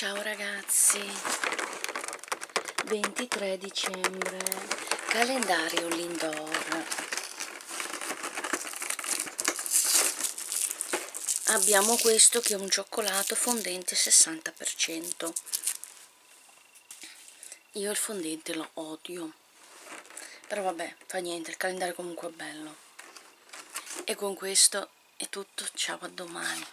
Ciao ragazzi, 23 dicembre, calendario Lindor. Abbiamo questo che è un cioccolato fondente 60%. Io il fondente lo odio, però vabbè, fa niente, il calendario comunque è bello. E con questo è tutto, ciao a domani.